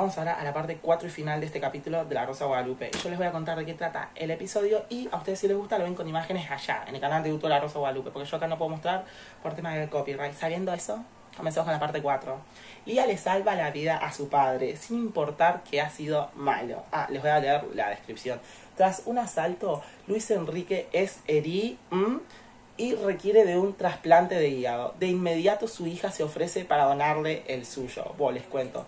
vamos ahora a la parte 4 y final de este capítulo de La Rosa Guadalupe. Yo les voy a contar de qué trata el episodio y a ustedes si les gusta lo ven con imágenes allá, en el canal de YouTube La Rosa Guadalupe, porque yo acá no puedo mostrar por tema del copyright. Sabiendo eso, comenzamos con la parte 4. Lía le salva la vida a su padre, sin importar que ha sido malo. Ah, les voy a leer la descripción. Tras un asalto, Luis Enrique es herido y requiere de un trasplante de hígado. De inmediato su hija se ofrece para donarle el suyo. Bueno, les cuento.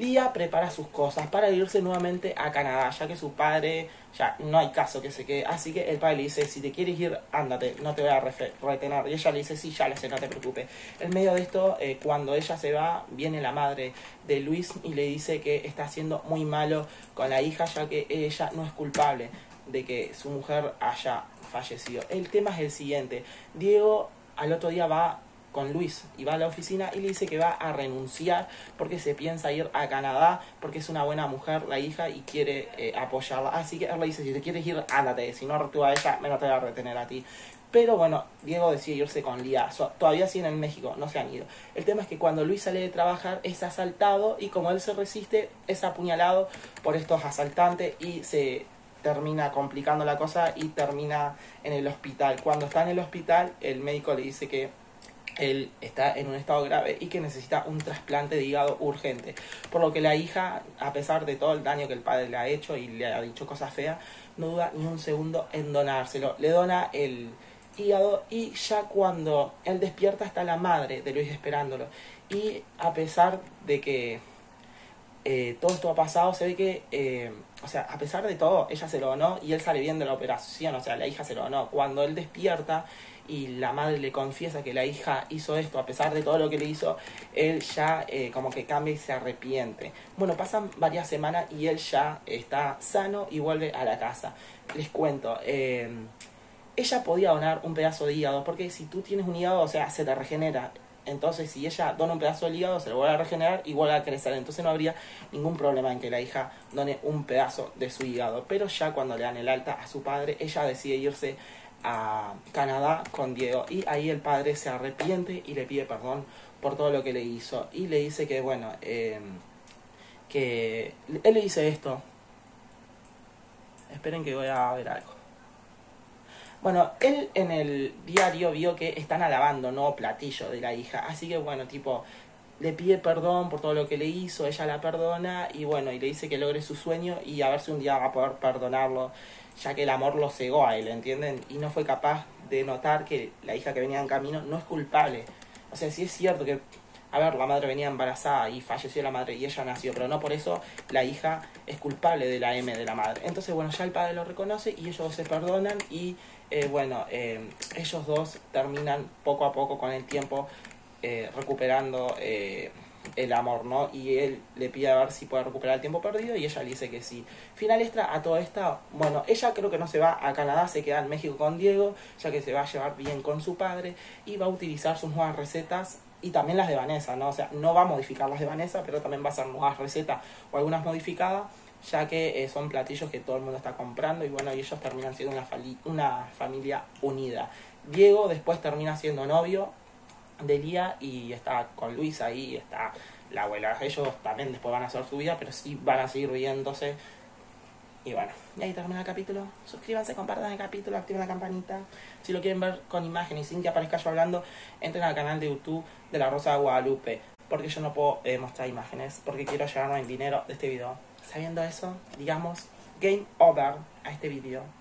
Lía prepara sus cosas para irse nuevamente a Canadá, ya que su padre ya no hay caso que se quede. Así que el padre le dice, si te quieres ir, ándate, no te voy a retener. Y ella le dice, sí, ya lo sé, no te preocupes. En medio de esto, eh, cuando ella se va, viene la madre de Luis y le dice que está haciendo muy malo con la hija, ya que ella no es culpable de que su mujer haya fallecido. El tema es el siguiente. Diego al otro día va con Luis y va a la oficina y le dice que va a renunciar porque se piensa ir a Canadá porque es una buena mujer la hija y quiere eh, apoyarla. Así que él le dice, si te quieres ir, ándate, si no actúa a ella, menos te va a retener a ti. Pero bueno, Diego decide irse con Lía. todavía siguen en México, no se han ido. El tema es que cuando Luis sale de trabajar es asaltado y como él se resiste, es apuñalado por estos asaltantes y se termina complicando la cosa y termina en el hospital. Cuando está en el hospital, el médico le dice que él está en un estado grave y que necesita un trasplante de hígado urgente. Por lo que la hija, a pesar de todo el daño que el padre le ha hecho y le ha dicho cosas feas, no duda ni un segundo en donárselo. Le dona el hígado y ya cuando él despierta está la madre de Luis esperándolo. Y a pesar de que eh, todo esto ha pasado, se ve que, eh, o sea, a pesar de todo, ella se lo donó y él sale bien de la operación, o sea, la hija se lo donó. Cuando él despierta y la madre le confiesa que la hija hizo esto, a pesar de todo lo que le hizo, él ya eh, como que cambia y se arrepiente. Bueno, pasan varias semanas y él ya está sano y vuelve a la casa. Les cuento, ella podía donar un pedazo de hígado, porque si tú tienes un hígado, o sea, se te regenera entonces, si ella dona un pedazo de hígado, se lo vuelve a regenerar y vuelve a crecer. Entonces no habría ningún problema en que la hija done un pedazo de su hígado. Pero ya cuando le dan el alta a su padre, ella decide irse a Canadá con Diego. Y ahí el padre se arrepiente y le pide perdón por todo lo que le hizo. Y le dice que, bueno, em, que él le dice esto. Esperen que voy a ver algo. Bueno, él en el diario vio que están alabando, ¿no? Platillo de la hija. Así que bueno, tipo, le pide perdón por todo lo que le hizo, ella la perdona y bueno, y le dice que logre su sueño y a ver si un día va a poder perdonarlo, ya que el amor lo cegó a él, ¿entienden? Y no fue capaz de notar que la hija que venía en camino no es culpable. O sea, sí es cierto que a ver, la madre venía embarazada y falleció la madre y ella nació, pero no por eso la hija es culpable de la M de la madre. Entonces, bueno, ya el padre lo reconoce y ellos se perdonan y, eh, bueno, eh, ellos dos terminan poco a poco con el tiempo eh, recuperando el amor, ¿no? Y él le pide a ver si puede recuperar el tiempo perdido y ella le dice que sí. Final extra a todo esto, bueno, ella creo que no se va a Canadá, se queda en México con Diego, ya que se va a llevar bien con su padre y va a utilizar sus nuevas recetas y también las de Vanessa, ¿no? O sea, no va a modificar las de Vanessa, pero también va a ser nuevas recetas o algunas modificadas, ya que eh, son platillos que todo el mundo está comprando y bueno, y ellos terminan siendo una, familia unida. Diego después termina siendo novio de Lía y está con Luisa ahí, está la abuela. Ellos también después van a hacer su vida, pero sí van a seguir viéndose y bueno, y ahí termina el capítulo. Suscríbanse, compartan el capítulo, activen la campanita. Si lo quieren ver con imágenes sin que aparezca yo hablando, entren al canal de YouTube de la Rosa de Guadalupe. Porque yo no puedo eh, mostrar imágenes, porque quiero llevarme el dinero de este video. Sabiendo eso, digamos, game over a este video.